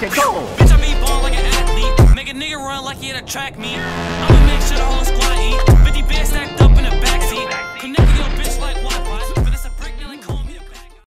Go. Bitch, I be ball like an athlete. Make a nigga run like he had a track meet. I'm